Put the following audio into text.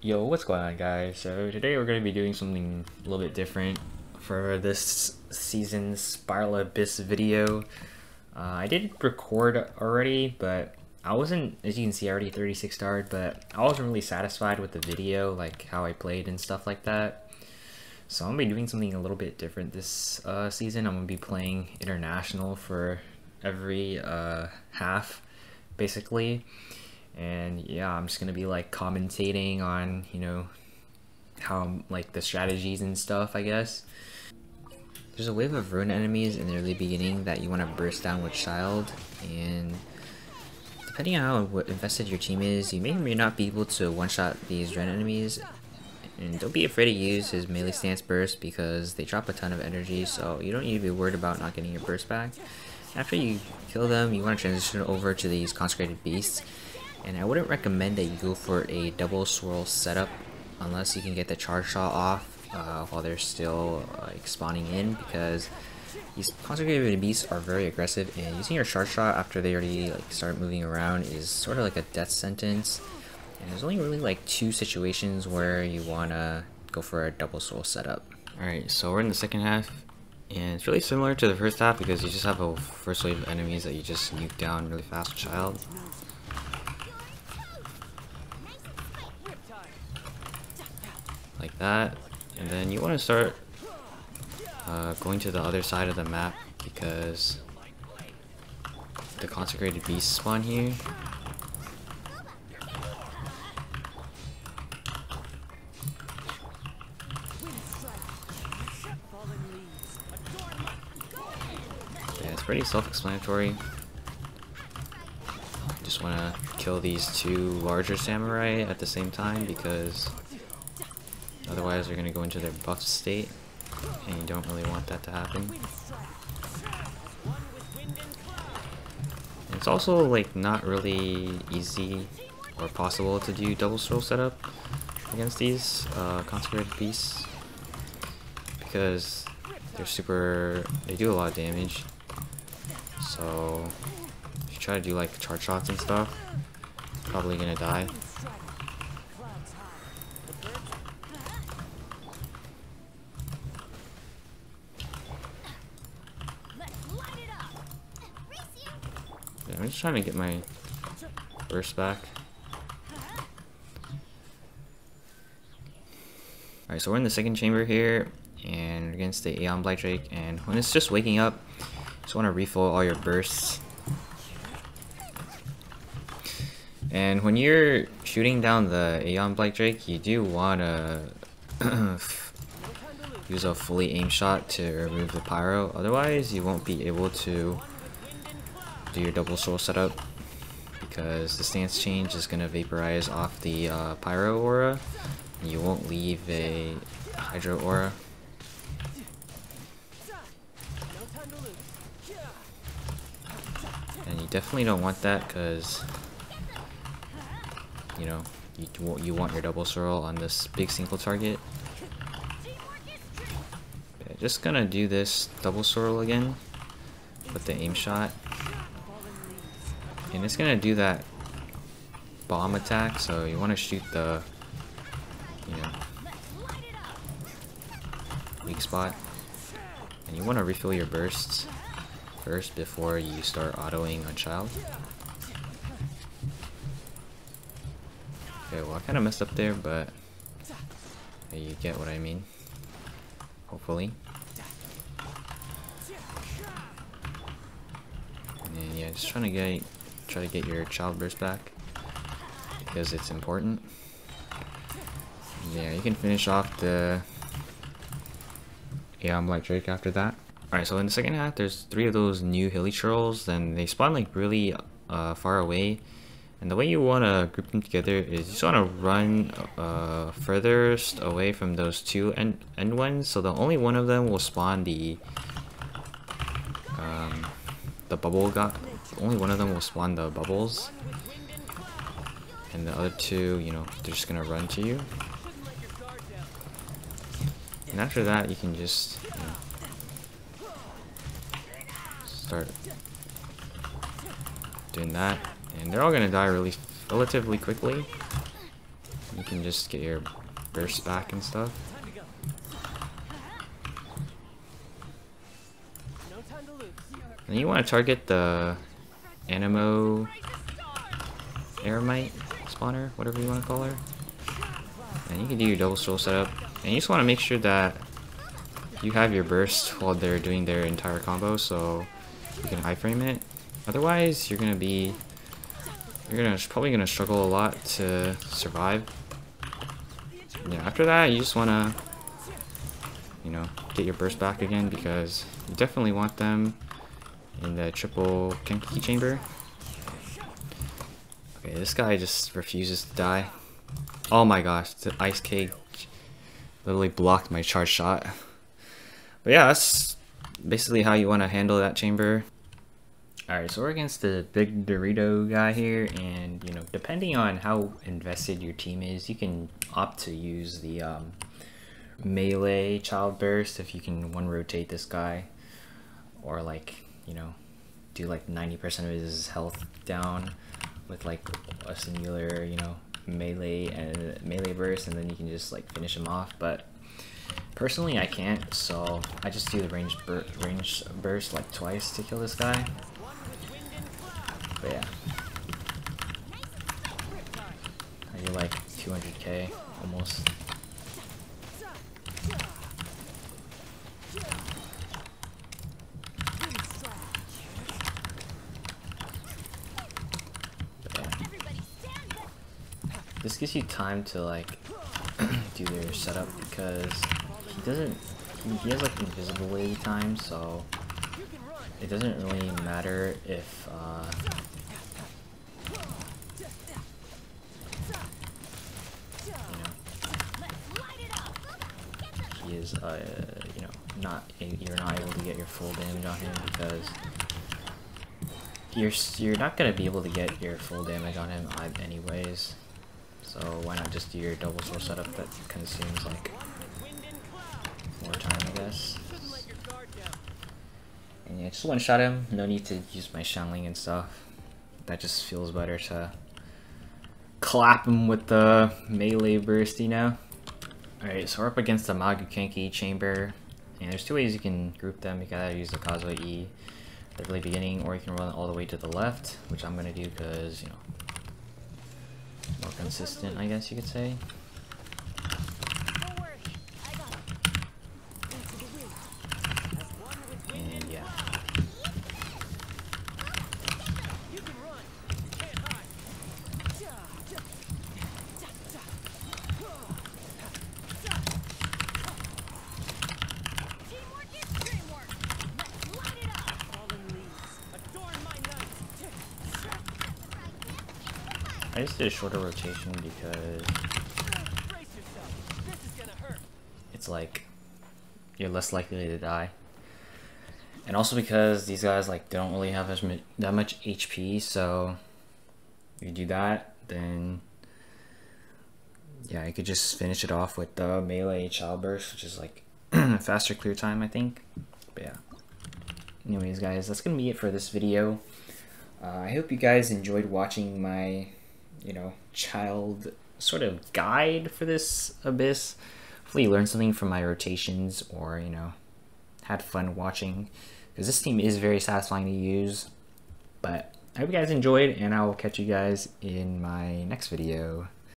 Yo, what's going on guys? So today we're going to be doing something a little bit different for this season's Spiral Abyss video. Uh, I did record already, but I wasn't, as you can see, already 36 starred, but I wasn't really satisfied with the video, like how I played and stuff like that. So I'm going to be doing something a little bit different this uh, season. I'm going to be playing International for every uh, half, basically and yeah i'm just gonna be like commentating on you know how like the strategies and stuff i guess. There's a wave of rune enemies in the early beginning that you want to burst down with Childe and depending on how invested your team is you may or may not be able to one-shot these rune enemies. And don't be afraid to use his melee stance burst because they drop a ton of energy so you don't need to be worried about not getting your burst back. After you kill them you want to transition over to these consecrated beasts and I wouldn't recommend that you go for a double swirl setup unless you can get the charge shot off uh, while they're still spawning in because these consecrated beasts are very aggressive and using your charge shot after they already like start moving around is sort of like a death sentence and there's only really like two situations where you want to go for a double swirl setup. Alright, so we're in the second half and it's really similar to the first half because you just have a first wave of enemies that you just nuke down really fast with Childe. Like that. And then you want to start uh, going to the other side of the map because the consecrated beasts spawn here. Yeah it's pretty self-explanatory. Just want to kill these two larger samurai at the same time because Otherwise they're going to go into their buff state, and you don't really want that to happen. it's also like not really easy or possible to do double swirl setup against these uh, consecrated beasts because they're super they do a lot of damage so if you try to do like charge shots and stuff probably gonna die I'm just trying to get my burst back. Alright, so we're in the second chamber here, and against the Aeon Drake, and when it's just waking up, just want to refill all your bursts. And when you're shooting down the Aeon Drake, you do want to use a fully aimed shot to remove the pyro, otherwise you won't be able to do your double swirl setup because the stance change is going to vaporize off the uh, pyro aura. You won't leave a hydro aura. And you definitely don't want that because you know you, you want your double swirl on this big single target. Just gonna do this double swirl again with the aim shot and it's gonna do that bomb attack, so you want to shoot the, you know, weak spot. And you want to refill your bursts first before you start autoing on Childe. Okay, well I kind of messed up there, but you get what I mean. Hopefully. And yeah, just trying to get try to get your Childe burst back because it's important. Yeah, you can finish off the yeah, I'm like Drake after that. Alright, so in the second half, there's three of those new hilichurls, and they spawn like really uh, far away. And the way you want to group them together is you just want to run uh, furthest away from those two end, end ones. So the only one of them will spawn the um, the bubble got only one of them will spawn the bubbles. And the other two, you know, they're just gonna run to you. And after that, you can just, you know, start doing that. And they're all gonna die really relatively quickly. you can just get your burst back and stuff. And you want to target the Anemo Eremite spawner, whatever you want to call her. And you can do your double swirl setup. And you just want to make sure that you have your burst while they're doing their entire combo so you can iframe it. Otherwise, you're gonna be you're gonna probably gonna struggle a lot to survive. Yeah, after that, you just wanna you know get your burst back again because you definitely want them in the triple Kenki chamber. Okay, this guy just refuses to die. Oh my gosh, the ice cake literally blocked my charge shot. But yeah, that's basically how you want to handle that chamber. Alright, so we're against the big Dorito guy here, and you know, depending on how invested your team is, you can opt to use the um, melee Childe burst if you can one rotate this guy, or like, you know, do like 90% of his health down with like a singular, you know, melee and melee burst, and then you can just like finish him off. But personally, I can't, so I just do the range bur range burst like twice to kill this guy. But yeah, I do like 200k almost. Gives you time to like do their setup because he doesn't he, he has like invisibility time so it doesn't really matter if uh, you know he is uh, you know not you're not able to get your full damage on him because you're you're not gonna be able to get your full damage on him anyways so why not just do your double swirl setup that consumes like more time, I guess. And yeah, just one shot him. No need to use my Xiangling and stuff. That just feels better to clap him with the melee burst, you know? Alright, so we're up against the Magu chamber. And there's two ways you can group them. You gotta use the Kazuha E at the beginning, or you can run all the way to the left, which I'm gonna do because, you know, more consistent, I guess you could say. I just did a shorter rotation because it's like you're less likely to die. And also because these guys like don't really have as that much HP, so you do that, then yeah, I could just finish it off with the melee Childe burst, which is like faster clear time, I think. But yeah. Anyways, guys, that's gonna be it for this video. Uh, I hope you guys enjoyed watching my you know, Childe sort of guide for this abyss. Hopefully you learned something from my rotations or, you know, had fun watching. Because this team is very satisfying to use. But I hope you guys enjoyed and I will catch you guys in my next video.